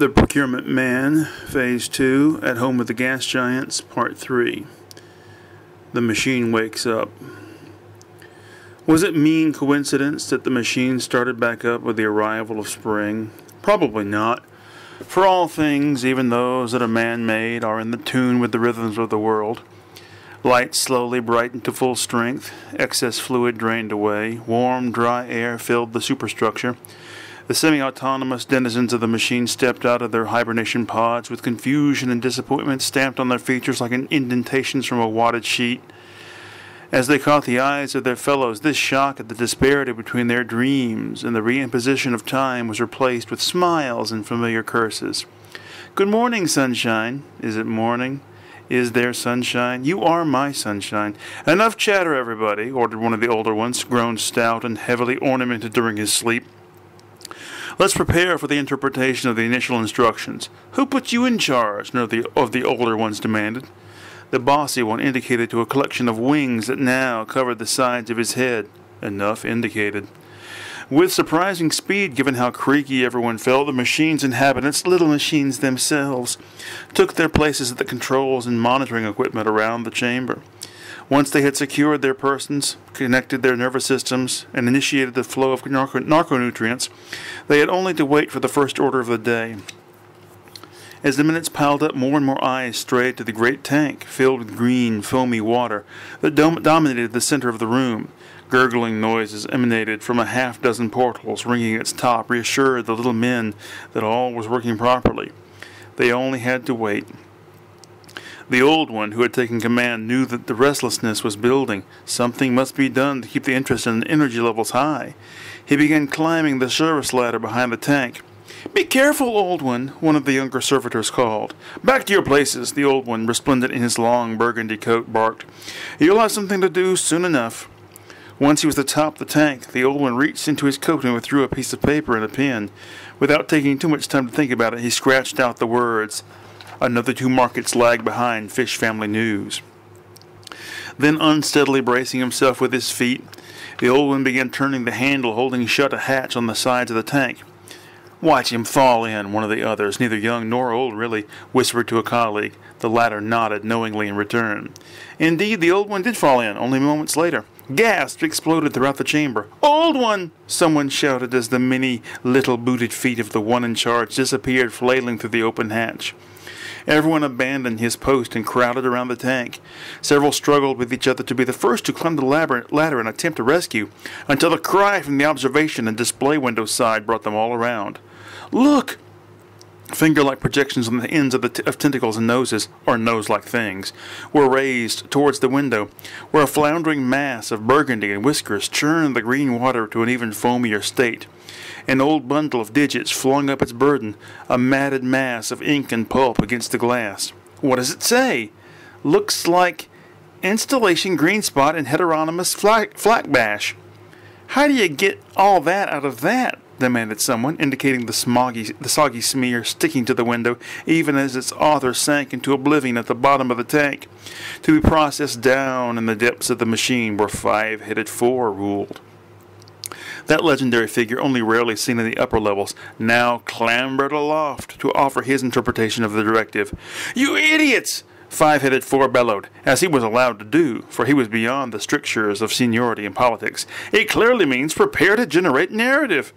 The Procurement Man, Phase 2, At Home with the Gas Giants, Part 3. The machine wakes up. Was it mean coincidence that the machine started back up with the arrival of spring? Probably not. For all things, even those that are man made, are in the tune with the rhythms of the world. Lights slowly brightened to full strength, excess fluid drained away, warm, dry air filled the superstructure. The semi autonomous denizens of the machine stepped out of their hibernation pods with confusion and disappointment stamped on their features like indentations from a wadded sheet. As they caught the eyes of their fellows, this shock at the disparity between their dreams and the reimposition of time was replaced with smiles and familiar curses. Good morning, sunshine. Is it morning? Is there sunshine? You are my sunshine. Enough chatter, everybody, ordered one of the older ones, grown stout and heavily ornamented during his sleep. Let's prepare for the interpretation of the initial instructions. Who put you in charge? One of the, of the older ones demanded. The bossy one indicated to a collection of wings that now covered the sides of his head. Enough indicated. With surprising speed, given how creaky everyone felt, the machine's inhabitants, little machines themselves, took their places at the controls and monitoring equipment around the chamber. Once they had secured their persons, connected their nervous systems, and initiated the flow of narco- narconutrients, they had only to wait for the first order of the day. As the minutes piled up, more and more eyes strayed to the great tank filled with green, foamy water that dom- dominated the center of the room. Gurgling noises emanated from a half dozen portals, ringing its top, reassured the little men that all was working properly. They only had to wait. The old one, who had taken command, knew that the restlessness was building. Something must be done to keep the interest and energy levels high. He began climbing the service ladder behind the tank. Be careful, old one, one of the younger servitors called. Back to your places, the old one, resplendent in his long burgundy coat, barked. You'll have something to do soon enough. Once he was atop the tank, the old one reached into his coat and withdrew a piece of paper and a pen. Without taking too much time to think about it, he scratched out the words Another two markets lag behind Fish Family News. Then, unsteadily bracing himself with his feet, the old one began turning the handle holding shut a hatch on the sides of the tank. Watch him fall in, one of the others, neither young nor old really, whispered to a colleague. The latter nodded knowingly in return. Indeed, the old one did fall in, only moments later. Gasps exploded throughout the chamber. Old one! Someone shouted as the many little booted feet of the one in charge disappeared flailing through the open hatch. Everyone abandoned his post and crowded around the tank. Several struggled with each other to be the first to climb the ladder and attempt a rescue, until a cry from the observation and display window side brought them all around. Look! Finger-like projections on the ends of the of tentacles and noses, or nose-like things, were raised towards the window, where a floundering mass of burgundy and whiskers churned the green water to an even foamier state. An old bundle of digits flung up its burden, a matted mass of ink and pulp against the glass. What does it say? Looks like installation green spot and heteronymous flak, flak bash. How do you get all that out of that? Demanded someone, indicating the smoggy, the soggy smear sticking to the window, even as its author sank into oblivion at the bottom of the tank, to be processed down in the depths of the machine where five-headed four ruled. That legendary figure, only rarely seen in the upper levels, now clambered aloft to offer his interpretation of the directive. You idiots! Five headed four bellowed, as he was allowed to do, for he was beyond the strictures of seniority in politics. It clearly means prepare to generate narrative.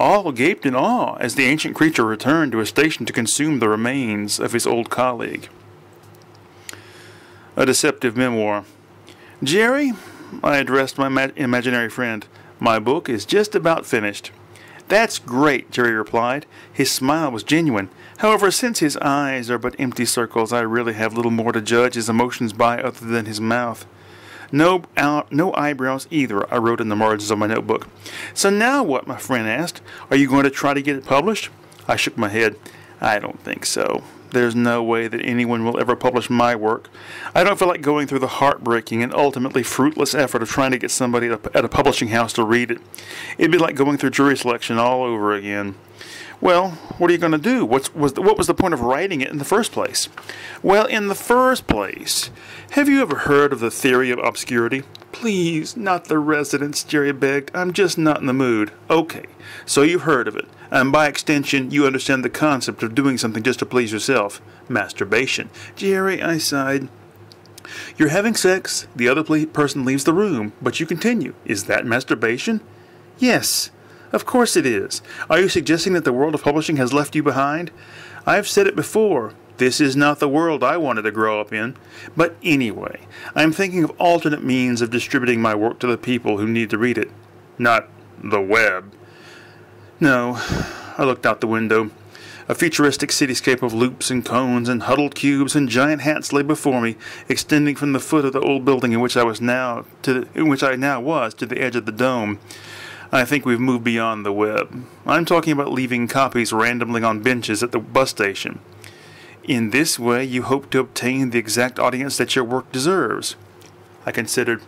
All gaped in awe as the ancient creature returned to his station to consume the remains of his old colleague. A deceptive memoir. Jerry, I addressed my ma- imaginary friend, my book is just about finished. That's great, Jerry replied. His smile was genuine. However, since his eyes are but empty circles, I really have little more to judge his emotions by other than his mouth. No, uh, no eyebrows either, I wrote in the margins of my notebook. So now what, my friend asked. Are you going to try to get it published? I shook my head. I don't think so. There's no way that anyone will ever publish my work. I don't feel like going through the heartbreaking and ultimately fruitless effort of trying to get somebody at a publishing house to read it. It'd be like going through jury selection all over again. Well, what are you going to do? What's, was the, what was the point of writing it in the first place? Well, in the first place, have you ever heard of the theory of obscurity? Please, not the residence, Jerry begged. I'm just not in the mood. Okay, so you've heard of it, and by extension, you understand the concept of doing something just to please yourself. Masturbation. Jerry, I sighed. You're having sex, the other person leaves the room, but you continue. Is that masturbation? Yes, of course it is. Are you suggesting that the world of publishing has left you behind? I've said it before. This is not the world I wanted to grow up in. But anyway, I am thinking of alternate means of distributing my work to the people who need to read it. Not the web. No, I looked out the window. A futuristic cityscape of loops and cones and huddled cubes and giant hats lay before me, extending from the foot of the old building in which I was now to the, in which I now was to the edge of the dome. I think we've moved beyond the web. I'm talking about leaving copies randomly on benches at the bus station. In this way, you hope to obtain the exact audience that your work deserves. I considered,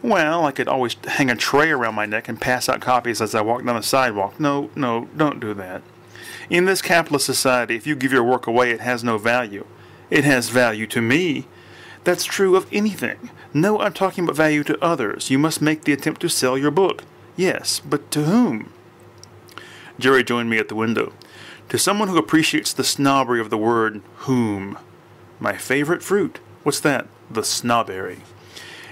well, I could always hang a tray around my neck and pass out copies as I walk down the sidewalk. No, no, don't do that. In this capitalist society, if you give your work away, it has no value. It has value to me. That's true of anything. No, I'm talking about value to others. You must make the attempt to sell your book. Yes, but to whom? Jerry joined me at the window. To someone who appreciates the snobbery of the word whom. My favorite fruit. What's that? The snobberry.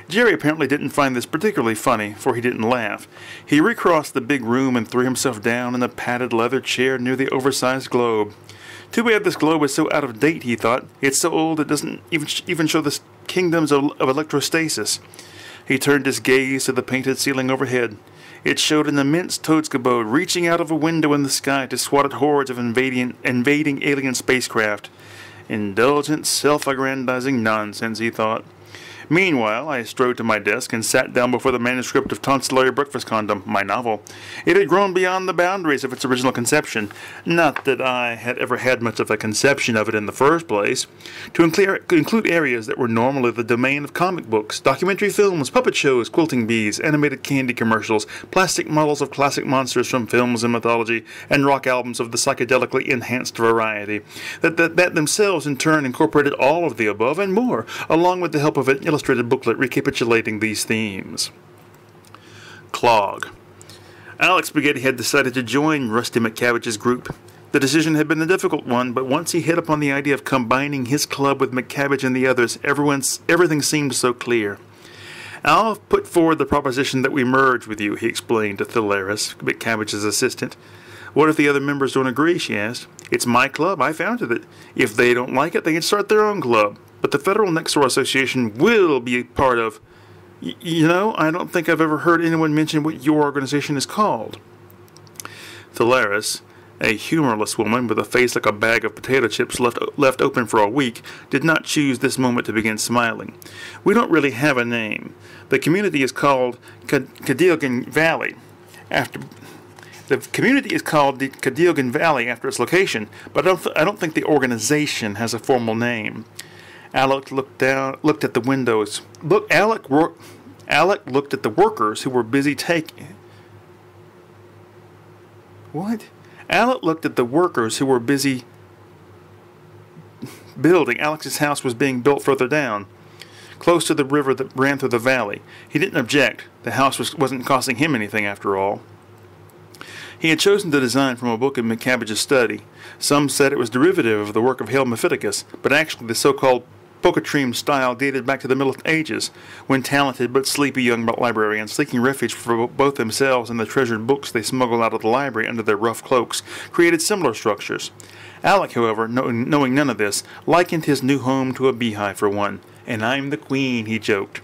Jerry apparently didn't find this particularly funny, for he didn't laugh. He recrossed the big room and threw himself down in the padded leather chair near the oversized globe. Too bad this globe is so out of date, he thought. It's so old it doesn't even, even show the kingdoms of, of electrostasis. He turned his gaze to the painted ceiling overhead. It showed an immense Todescabode reaching out of a window in the sky to swat at hordes of invading, invading alien spacecraft. Indulgent, self-aggrandizing nonsense, he thought. Meanwhile, I strode to my desk and sat down before the manuscript of Tonsillary Breakfast Condom, my novel. It had grown beyond the boundaries of its original conception. Not that I had ever had much of a conception of it in the first place. To include areas that were normally the domain of comic books, documentary films, puppet shows, quilting bees, animated candy commercials, plastic models of classic monsters from films and mythology, and rock albums of the psychedelically enhanced variety. That, that, that themselves, in turn, incorporated all of the above and more, along with the help of an illustrated booklet recapitulating these themes. Clog. Alex Spaghetti had decided to join Rusty McCavige's group. The decision had been a difficult one, but once he hit upon the idea of combining his club with McCavige and the others, everyone's, everything seemed so clear. I'll put forward the proposition that we merge with you, he explained to Thalaris, McCavige's assistant. What if the other members don't agree? she asked. It's my club. I founded it. If they don't like it, they can start their own club but the Federal Next Door Association will be part of. Y- you know, I don't think I've ever heard anyone mention what your organization is called. Thalaris, a humorless woman with a face like a bag of potato chips left, left open for a week, did not choose this moment to begin smiling. We don't really have a name. The community is called Cadilgan Valley. After the community is called the Cadilgan Valley after its location, but I don't, I don't think the organization has a formal name. Alec looked down, looked at the windows. Look, Alec, wor- Alec looked at the workers who were busy taking. What? Alec looked at the workers who were busy building. Alex's house was being built further down, close to the river that ran through the valley. He didn't object. The house was, wasn't costing him anything after all. He had chosen the design from a book in McCavige's study. Some said it was derivative of the work of Hale Mephiticus, but actually the so-called Pocatrim style dated back to the Middle Ages, when talented but sleepy young librarians, seeking refuge for both themselves and the treasured books they smuggled out of the library under their rough cloaks, created similar structures. Alec, however, knowing none of this, likened his new home to a beehive for one. And I'm the queen, he joked.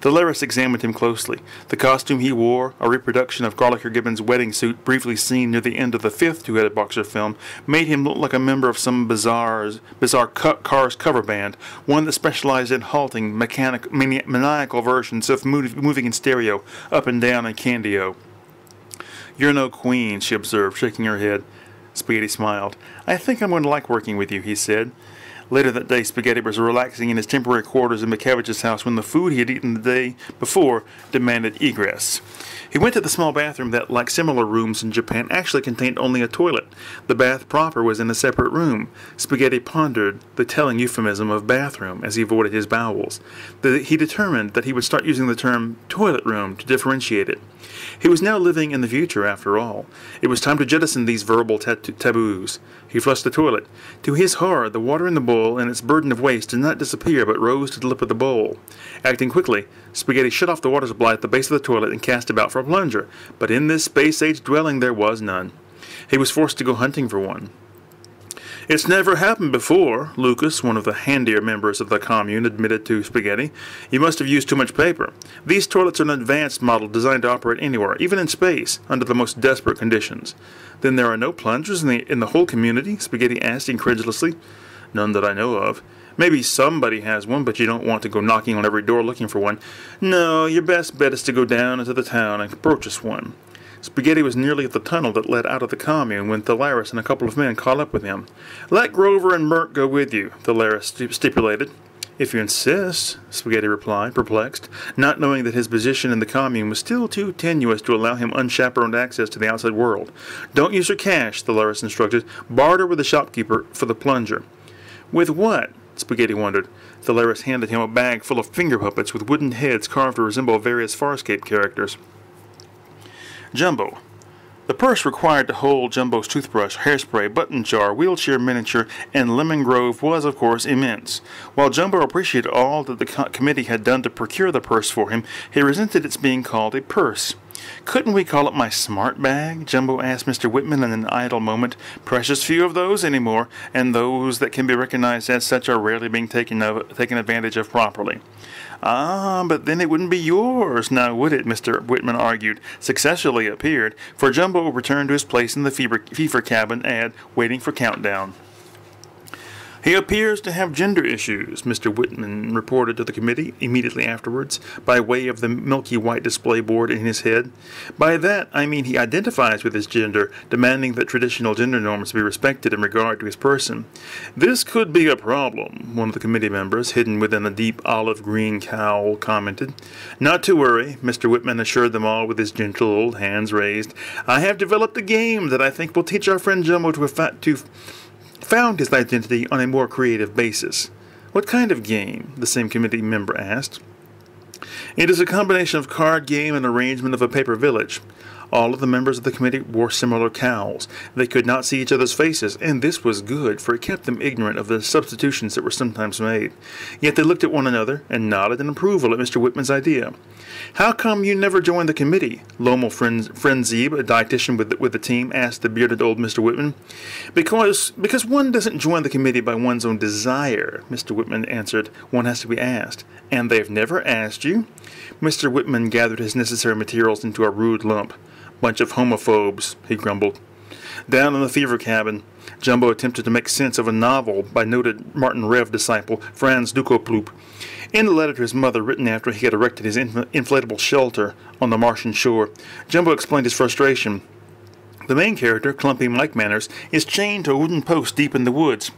Thalaris examined him closely. The costume he wore, a reproduction of Garlicker Gibbon's wedding suit briefly seen near the end of the fifth two-headed boxer film, made him look like a member of some bizarre, bizarre Cars cover band, one that specialized in halting, mechanic, maniacal versions of moving in stereo, up and down and Candy-O. You're no queen, she observed, shaking her head. Spaghetti smiled. I think I'm going to like working with you, he said. Later that day, Spaghetti was relaxing in his temporary quarters in McCavige's house when the food he had eaten the day before demanded egress. He went to the small bathroom that, like similar rooms in Japan, actually contained only a toilet. The bath proper was in a separate room. Spaghetti pondered the telling euphemism of bathroom as he avoided his bowels. The, he determined that he would start using the term toilet room to differentiate it. He was now living in the future, after all. It was time to jettison these verbal taboos. He flushed the toilet. To his horror, the water in the bowl and its burden of waste did not disappear, but rose to the lip of the bowl. Acting quickly, Spaghetti shut off the water supply at the base of the toilet and cast about for a plunger, but in this space-age dwelling there was none. He was forced to go hunting for one. It's never happened before, Lucas, one of the handier members of the commune, admitted to Spaghetti. You must have used too much paper. These toilets are an advanced model designed to operate anywhere, even in space, under the most desperate conditions. Then there are no plungers in the, in the whole community? Spaghetti asked incredulously. None that I know of. Maybe somebody has one, but you don't want to go knocking on every door looking for one. No, your best bet is to go down into the town and purchase one. Spaghetti was nearly at the tunnel that led out of the commune when Thalaris and a couple of men caught up with him. Let Grover and Mert go with you, Thalaris stipulated. If you insist, Spaghetti replied, perplexed, not knowing that his position in the commune was still too tenuous to allow him unchaperoned access to the outside world. Don't use your cash, Thalaris instructed. Barter with the shopkeeper for the plunger. With what? Spaghetti wondered. Thalaris handed him a bag full of finger puppets with wooden heads carved to resemble various Farscape characters. Jumbo. The purse required to hold Jumbo's toothbrush, hairspray, button jar, wheelchair miniature, and lemon grove was, of course, immense. While Jumbo appreciated all that the co- committee had done to procure the purse for him, he resented its being called a purse. Couldn't we call it my smart bag? Jumbo asked Mr. Whitman in an idle moment. Precious few of those anymore, and those that can be recognized as such are rarely being taken, of, taken advantage of properly. Ah, but then it wouldn't be yours, now would it? Mr. Whitman argued. Successfully appeared, for Jumbo returned to his place in the fever, fever cabin and waiting for countdown. He appears to have gender issues, Mr. Whitman reported to the committee immediately afterwards, by way of the milky white display board in his head. By that, I mean he identifies with his gender, demanding that traditional gender norms be respected in regard to his person. This could be a problem, one of the committee members, hidden within a deep olive green cowl, commented. Not to worry, Mr. Whitman assured them all with his gentle old hands raised. I have developed a game that I think will teach our friend Jumbo to, to found his identity on a more creative basis. What kind of game? the same committee member asked. It is a combination of card game and arrangement of a paper village. All of the members of the committee wore similar cowls. They could not see each other's faces, and this was good, for it kept them ignorant of the substitutions that were sometimes made. Yet they looked at one another and nodded in approval at Mr. Whitman's idea. How come you never joined the committee? Lomo Frenzeb, a dietitian with the, with the team, asked the bearded old Mr. Whitman. Because because one doesn't join the committee by one's own desire, Mr. Whitman answered. One has to be asked. And they've never asked you? Mr. Whitman gathered his necessary materials into a rude lump. Bunch of homophobes, he grumbled. Down in the fever cabin, Jumbo attempted to make sense of a novel by noted Martin Rev disciple Franz Dukoploop. In a letter to his mother written after he had erected his inflatable shelter on the Martian shore, Jumbo explained his frustration. The main character, Clumpy Mike Manners, is chained to a wooden post deep in the woods.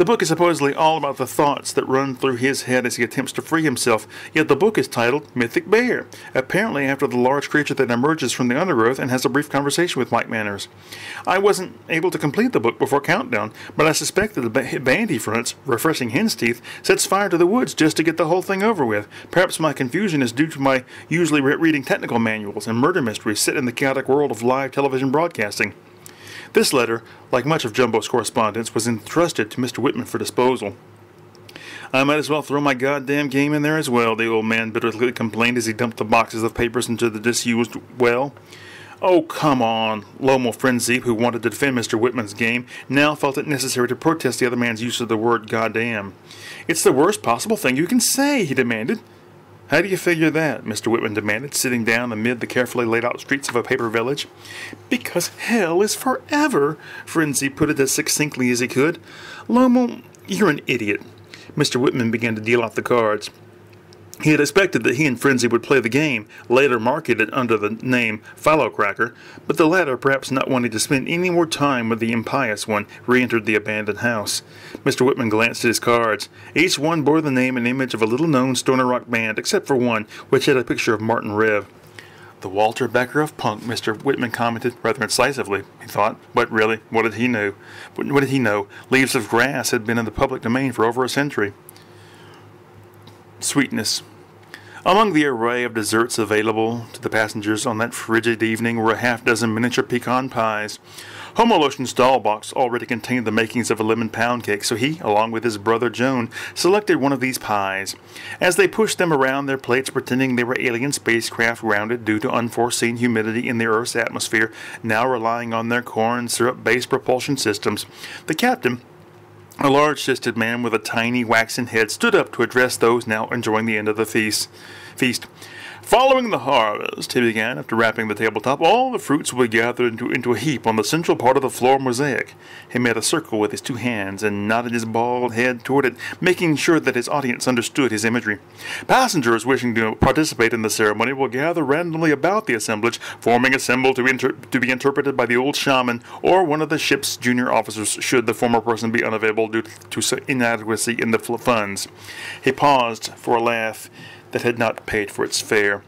The book is supposedly all about the thoughts that run through his head as he attempts to free himself, yet the book is titled Mythic Bear, apparently after the large creature that emerges from the undergrowth and has a brief conversation with Mike Manners. I wasn't able to complete the book before Countdown, but I suspect that the band he fronts, Refreshing Hen's Teeth, sets fire to the woods just to get the whole thing over with. Perhaps my confusion is due to my usually reading technical manuals and murder mysteries set in the chaotic world of live television broadcasting. This letter, like much of Jumbo's correspondence, was entrusted to Mr. Whitman for disposal. I might as well throw my goddamn game in there as well, the old man bitterly complained as he dumped the boxes of papers into the disused well. Oh, come on. Lomo Frenzy, who wanted to defend Mr. Whitman's game, now felt it necessary to protest the other man's use of the word goddamn. It's the worst possible thing you can say, he demanded. How do you figure that? Mr. Whitman demanded, sitting down amid the carefully laid out streets of a paper village. Because hell is forever, Frenzy put it as succinctly as he could. Lomo, you're an idiot. Mr. Whitman began to deal out the cards. He had expected that he and Frenzy would play the game, later marketed under the name Phallocracker, but the latter, perhaps not wanting to spend any more time with the impious one, re-entered the abandoned house. Mr. Whitman glanced at his cards. Each one bore the name and image of a little-known stoner rock band, except for one, which had a picture of Martin Rev. The Walter Becker of punk, Mr. Whitman commented rather incisively, he thought. But really, what did he know? What did he know? Leaves of Grass had been in the public domain for over a century. Sweetness. Among the array of desserts available to the passengers on that frigid evening were a half dozen miniature pecan pies. Homolotion's doll box already contained the makings of a lemon pound cake, so he, along with his brother Joan, selected one of these pies. As they pushed them around their plates, pretending they were alien spacecraft grounded due to unforeseen humidity in the Earth's atmosphere, now relying on their corn syrup-based propulsion systems, the captain, a large-chested man with a tiny waxen head stood up to address those now enjoying the end of the feast. feast. Following the harvest, he began, after wrapping the tabletop, all the fruits will be gathered into, into a heap on the central part of the floor mosaic. He made a circle with his two hands and nodded his bald head toward it, making sure that his audience understood his imagery. Passengers wishing to participate in the ceremony will gather randomly about the assemblage, forming a symbol to, to be interpreted by the old shaman or one of the ship's junior officers should the former person be unavailable due to inadequacy in the funds. He paused for a laugh that had not paid for its fare.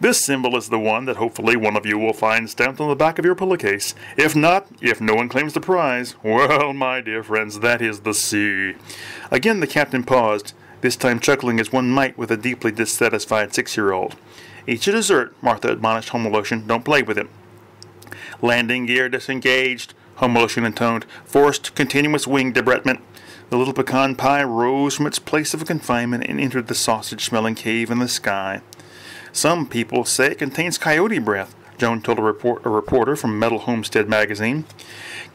This symbol is the one that hopefully one of you will find stamped on the back of your pillowcase. If not, if no one claims the prize, well, my dear friends, that is the sea. Again the captain paused, this time chuckling as one might with a deeply dissatisfied six-year-old. Eat your dessert, Martha admonished Homolotion. Don't play with it. Landing gear disengaged, Homolotion intoned. Forced continuous wing debrettment. The little pecan pie rose from its place of confinement and entered the sausage-smelling cave in the sky. Some people say it contains coyote breath, Joan told a, report, a, reporter from Metal Homestead magazine.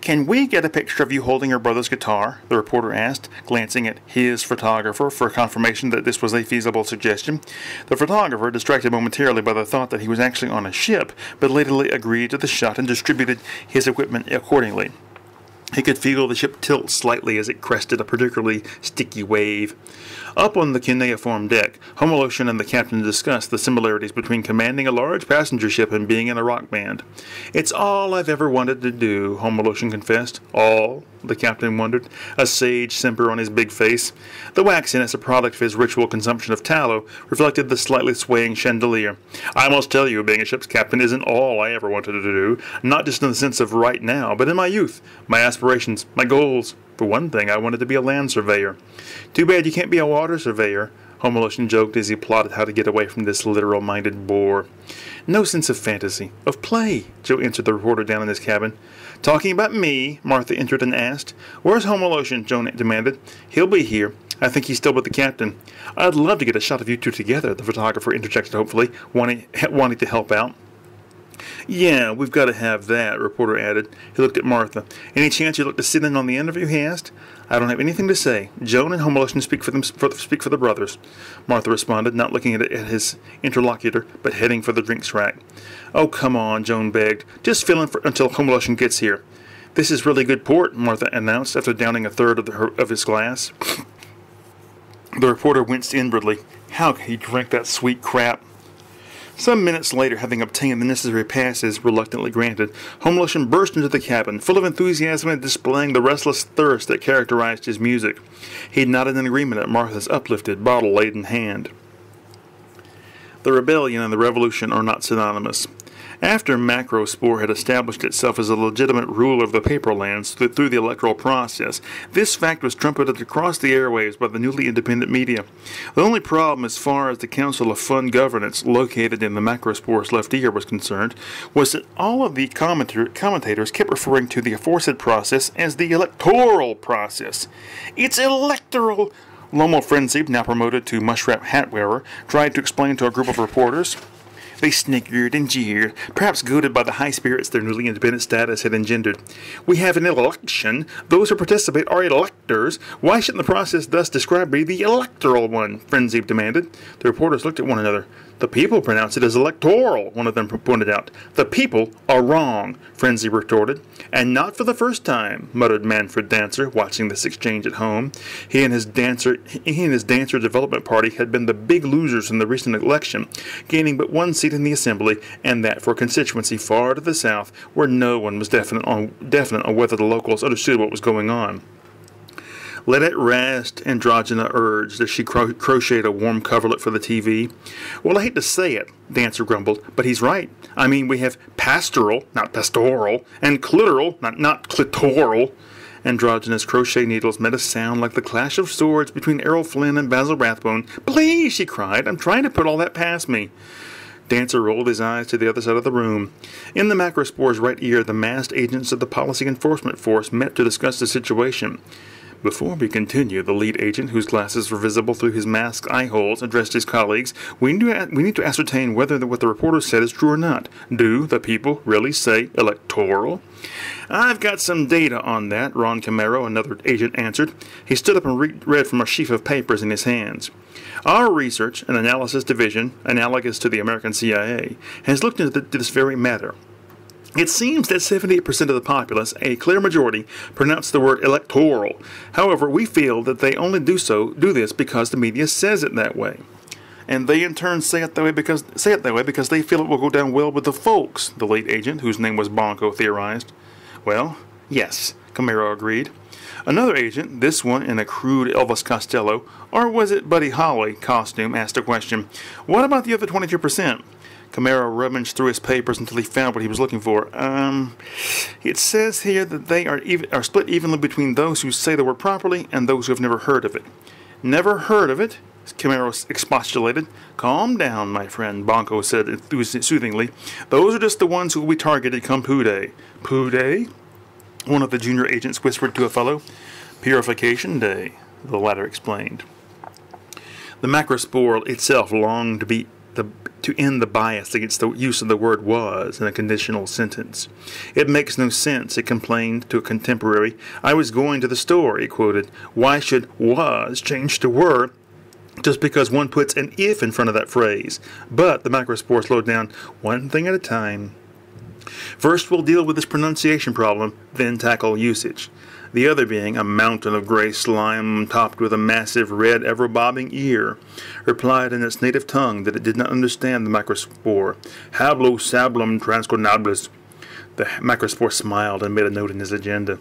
Can we get a picture of you holding your brother's guitar? The reporter asked, glancing at his photographer for confirmation that this was a feasible suggestion. The photographer, distracted momentarily by the thought that he was actually on a ship, but latterly agreed to the shot and distributed his equipment accordingly. He could feel the ship tilt slightly as it crested a particularly sticky wave. Up on the cuneiform deck, Homolotion and the captain discussed the similarities between commanding a large passenger ship and being in a rock band. It's all I've ever wanted to do, Homolotion confessed. All? The captain wondered, a sage simper on his big face. The waxiness, a product of his ritual consumption of tallow, reflected the slightly swaying chandelier. I must tell you, being a ship's captain isn't all I ever wanted to do, not just in the sense of right now, but in my youth, my aspirations, my goals. For one thing, I wanted to be a land surveyor. Too bad you can't be a water surveyor. Homolotion joked as he plotted how to get away from this literal-minded bore. No sense of fantasy. Of play, Joe answered the reporter down in his cabin. Talking about me, Martha entered and asked. Where's Homolotion? Joan demanded. He'll be here. I think he's still with the captain. I'd love to get a shot of you two together, the photographer interjected hopefully, wanting, wanting to help out. Yeah, we've got to have that, reporter added. He looked at Martha. Any chance you'd like to sit in on the interview? he asked. I don't have anything to say. Joan and Homolotion speak for them for, speak for the brothers. Martha responded, not looking at, at his interlocutor, but heading for the drinks rack. Oh, come on, Joan begged. Just fill in for, until Homolotion gets here. This is really good port, Martha announced after downing a third of, the, her, of his glass. the reporter winced inwardly. How could he drink that sweet crap? Some minutes later, having obtained the necessary passes reluctantly granted, Homolotion burst into the cabin, full of enthusiasm and displaying the restless thirst that characterized his music. He nodded in agreement at Martha's uplifted, bottle-laden hand. The rebellion and the revolution are not synonymous. After Macrospore had established itself as a legitimate ruler of the paperlands through the electoral process, this fact was trumpeted across the airwaves by the newly independent media. The only problem, as far as the Council of Fund Governance, located in the Macrospore's left ear, was concerned, was that all of the commentators kept referring to the aforesaid process as the electoral process. It's electoral! Lomo Frenzy, now promoted to mushrat hat wearer, tried to explain to a group of reporters. They snickered and jeered, perhaps goaded by the high spirits their newly independent status had engendered. We have an election. Those who participate are electors. Why shouldn't the process thus described be the electoral one? Frenzy demanded. The reporters looked at one another. The people pronounce it as electoral, one of them pointed out. The people are wrong, Frenzy retorted. And not for the first time, muttered Manfred Dancer, watching this exchange at home. He and his dancer he and his dancer development party had been the big losers in the recent election, gaining but one seat in the assembly, and that for a constituency far to the south, where no one was definite on definite on whether the locals understood what was going on. Let it rest, Androgina urged as she cro- crocheted a warm coverlet for the TV. Well, I hate to say it, Dancer grumbled, but he's right. I mean, we have pastoral, not pastoral, and clitoral, not, not clitoral. Androgina's crochet needles made a sound like the clash of swords between Errol Flynn and Basil Rathbone. Please, she cried, I'm trying to put all that past me. Dancer rolled his eyes to the other side of the room. In the macrospore's right ear, the masked agents of the Policy Enforcement Force met to discuss the situation. Before we continue, the lead agent, whose glasses were visible through his masked eye holes, addressed his colleagues. We need, to, we need to ascertain whether the, what the reporter said is true or not. Do the people really say electoral? I've got some data on that, Ron Camaro, another agent answered. He stood up and re- read from a sheaf of papers in his hands. Our research and analysis division, analogous to the American CIA, has looked into this very matter. It seems that 78% of the populace, a clear majority, pronounce the word electoral. However, we feel that they only do so do this because the media says it that way. And they in turn say it that way because say it that way because they feel it will go down well with the folks, the late agent, whose name was Bonko, theorized. Well, yes, Camaro agreed. Another agent, this one in a crude Elvis Costello, or was it Buddy Holly costume, asked a question. What about the other 22%? Camaro rummaged through his papers until he found what he was looking for. Um, it says here that they are even, are split evenly between those who say the word properly and those who have never heard of it. Never heard of it? Camaro expostulated. Calm down, my friend, Bonko said soothingly. Those are just the ones who will be targeted come Pooh Day. Pooh Day? One of the junior agents whispered to a fellow. Purification Day, the latter explained. The macrospore itself longed to be to end the bias against the use of the word was in a conditional sentence. It makes no sense, it complained to a contemporary. I was going to the store, he quoted. Why should was change to were just because one puts an if in front of that phrase? But the macrospore slowed down one thing at a time. First, we'll deal with this pronunciation problem, then tackle usage the other being a mountain of gray slime topped with a massive red ever bobbing ear, replied in its native tongue that it did not understand the macrospore. Hablo sablum transcornables. The macrospore smiled and made a note in his agenda.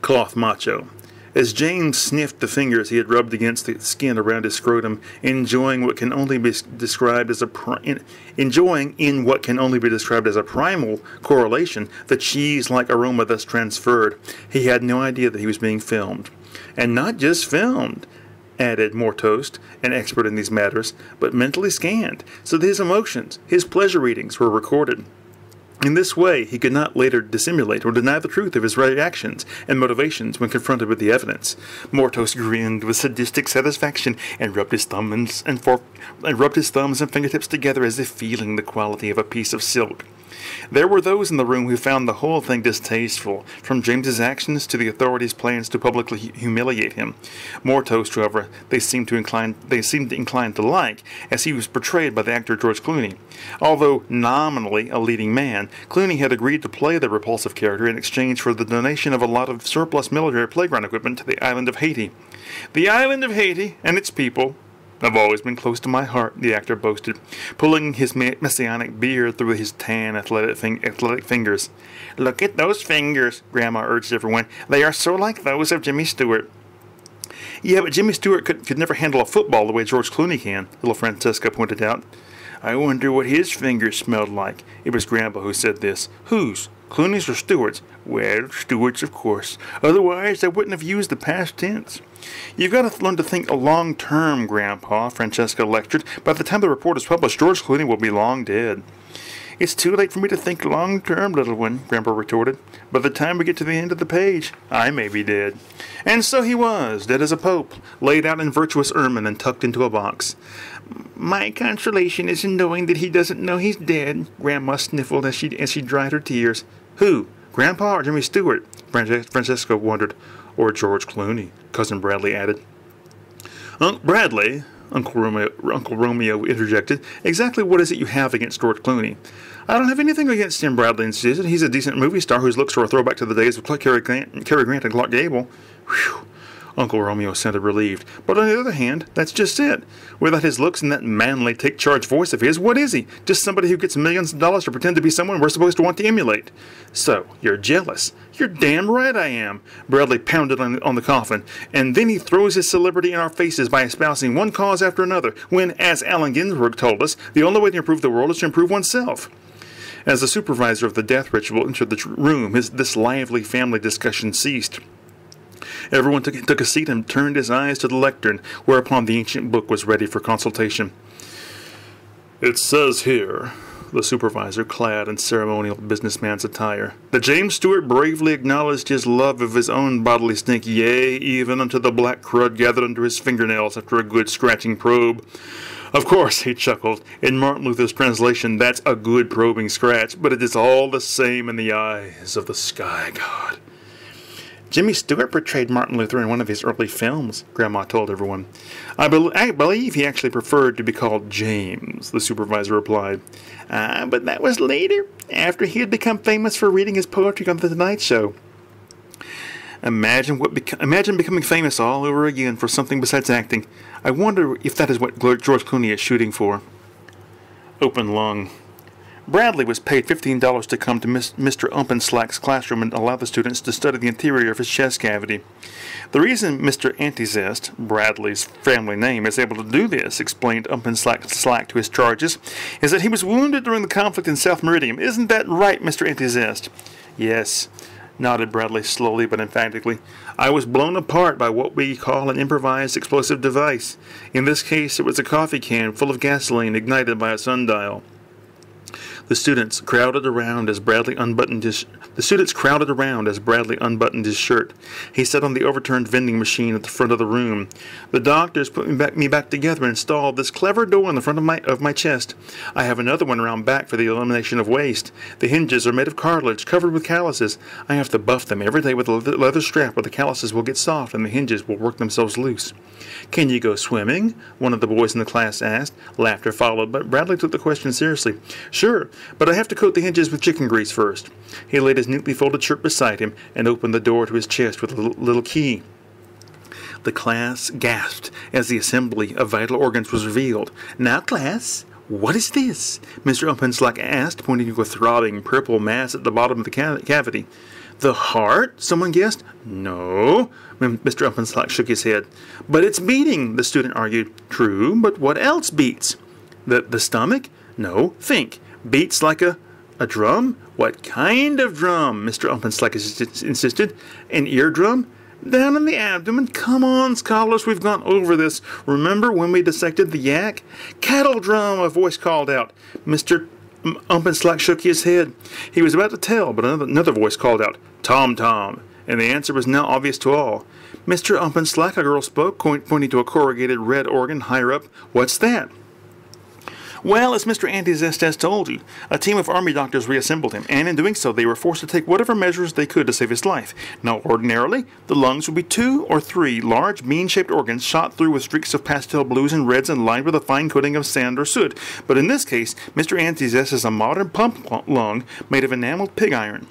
Cloth macho. As James sniffed the fingers he had rubbed against the skin around his scrotum, enjoying what can only be described as a pri- enjoying in what can only be described as a primal correlation the cheese-like aroma thus transferred, he had no idea that he was being filmed, and not just filmed added Mortost, an expert in these matters, but mentally scanned, so that his emotions, his pleasure readings, were recorded. In this way, he could not later dissimulate or deny the truth of his reactions and motivations when confronted with the evidence. Mortos grinned with sadistic satisfaction and rubbed his thumbs and, and rubbed his thumbs and fingertips together as if feeling the quality of a piece of silk. There were those in the room who found the whole thing distasteful, from James's actions to the authorities' plans to publicly humiliate him. Mortos, however, they seemed to incline they seemed inclined to like, as he was portrayed by the actor George Clooney. Although nominally a leading man, Clooney had agreed to play the repulsive character in exchange for the donation of a lot of surplus military playground equipment to the island of Haiti. The island of Haiti and its people I've always been close to my heart, the actor boasted, pulling his messianic beard through his tan, athletic, athletic fingers. Look at those fingers, Grandma urged everyone. They are so like those of Jimmy Stewart. Yeah, but Jimmy Stewart could, could never handle a football the way George Clooney can, little Francesca pointed out. I wonder what his fingers smelled like. It was Grandpa who said this. Whose? Clooney's or Stewart's? Well, Stewart's, of course. Otherwise, I wouldn't have used the past tense. You've got to learn to think a long term, Grandpa, Francesca lectured. By the time the report is published, George Clooney will be long dead. It's too late for me to think long term, little one, Grandpa retorted. By the time we get to the end of the page, I may be dead. And so he was, dead as a pope, laid out in virtuous ermine and tucked into a box. My consolation is in knowing that he doesn't know he's dead, Grandma sniffled as she, as she dried her tears. Who? Grandpa or Jimmy Stewart? Francesca wondered. Or George Clooney, Cousin Bradley added. Unc Bradley, Uncle Romeo, Uncle Romeo interjected. Exactly what is it you have against George Clooney? I don't have anything against Tim Bradley insisted. He's a decent movie star whose looks are a throwback to the days of Cary Grant, Cary Grant and Clark Gable. Whew. Uncle Romeo sounded relieved. But on the other hand, that's just it. Without his looks and that manly, take charge voice of his, what is he? Just somebody who gets millions of dollars to pretend to be someone we're supposed to want to emulate. So, you're jealous. You're damn right I am. Bradley pounded on, on the coffin, and then he throws his celebrity in our faces by espousing one cause after another, when, as Allen Ginsberg told us, the only way to improve the world is to improve oneself. As the supervisor of the death ritual entered the room, his, this lively family discussion ceased. Everyone took, took a seat and turned his eyes to the lectern, whereupon the ancient book was ready for consultation. It says here, the supervisor, clad in ceremonial businessman's attire, that James Stewart bravely acknowledged his love of his own bodily stink, yea, even unto the black crud gathered under his fingernails after a good scratching probe. Of course, he chuckled. In Martin Luther's translation, that's a good probing scratch, but it is all the same in the eyes of the sky god. Jimmy Stewart portrayed Martin Luther in one of his early films, Grandma told everyone. I, be- I believe he actually preferred to be called James, the supervisor replied. Ah, but that was later, after he had become famous for reading his poetry on The Tonight Show. Imagine what beca- imagine becoming famous all over again for something besides acting. I wonder if that is what George Clooney is shooting for. Open lung. Bradley was paid $15 to come to Mr. Umpenslack's classroom and allow the students to study the interior of his chest cavity. The reason Mr. Antizest, Bradley's family name, is able to do this, explained Umpenslack to his charges, is that he was wounded during the conflict in South Meridian. Isn't that right, Mr. Antizest? Yes, nodded Bradley slowly but emphatically. I was blown apart by what we call an improvised explosive device. In this case, it was a coffee can full of gasoline ignited by a sundial. The students crowded around as Bradley unbuttoned his the students crowded around as Bradley unbuttoned his shirt. He sat on the overturned vending machine at the front of the room. The doctors put me back, me back together and installed this clever door in the front of my of my chest. I have another one around back for the elimination of waste. The hinges are made of cartilage covered with calluses. I have to buff them every day with a leather strap, or the calluses will get soft and the hinges will work themselves loose. Can you go swimming? One of the boys in the class asked. Laughter followed, but Bradley took the question seriously. Sure, but I have to coat the hinges with chicken grease first. He laid his neatly folded shirt beside him and opened the door to his chest with a little, key. The class gasped as the assembly of vital organs was revealed. Now, class, what is this? Mr. Umpenslack asked, pointing to a throbbing purple mass at the bottom of the cavity. The heart? Someone guessed. No. Mr. Umpenslack shook his head. But it's beating, the student argued. True, but what else beats? The, the stomach? No. Think. Beats like a, a drum? What kind of drum? Mr. Umpenslack insisted. An eardrum? Down in the abdomen? Come on, scholars, we've gone over this. Remember when we dissected the yak? Cattle drum, a voice called out. Mr. Umpenslack shook his head. He was about to tell, but another, another voice called out, Tom Tom, and the answer was now obvious to all. Mr. Umpenslack, a girl spoke, pointing to a corrugated red organ higher up. What's that? Well, as Mr. Antizest has told you, a team of army doctors reassembled him, and in doing so, they were forced to take whatever measures they could to save his life. Now, ordinarily, the lungs would be two or three large bean-shaped organs shot through with streaks of pastel blues and reds and lined with a fine coating of sand or soot. But in this case, Mr. Antizest is a modern pump lung made of enameled pig iron.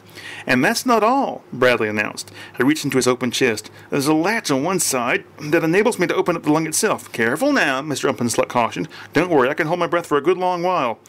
And that's not all, Bradley announced. He reached into his open chest. There's a latch on one side that enables me to open up the lung itself. Careful now, Mr. Umpenslack cautioned. Don't worry, I can hold my breath for a good long while.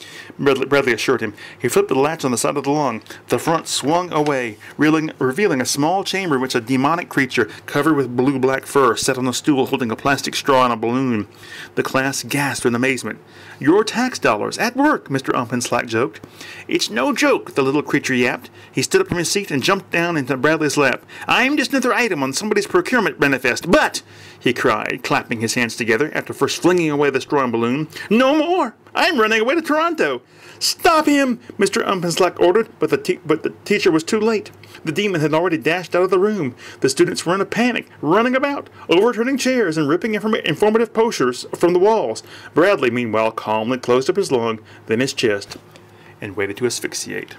Bradley, Bradley assured him. He flipped the latch on the side of the lung. The front swung away, revealing, revealing a small chamber in which a demonic creature, covered with blue-black fur, sat on a stool holding a plastic straw and a balloon. The class gasped in amazement. Your tax dollars, at work, Mr. Umpenslack joked. It's no joke, the little creature yapped. He stood up from his seat and jumped down into Bradley's lap. I'm just another item on somebody's procurement manifest, but, he cried, clapping his hands together after first flinging away the straw and balloon, no more! I'm running away to Toronto! Stop him! Mr. Umpenslack ordered, but the, but the teacher was too late. The demon had already dashed out of the room. The students were in a panic, running about, overturning chairs and ripping inform- informative posters from the walls. Bradley, meanwhile, calmly closed up his lung, then his chest, and waited to asphyxiate.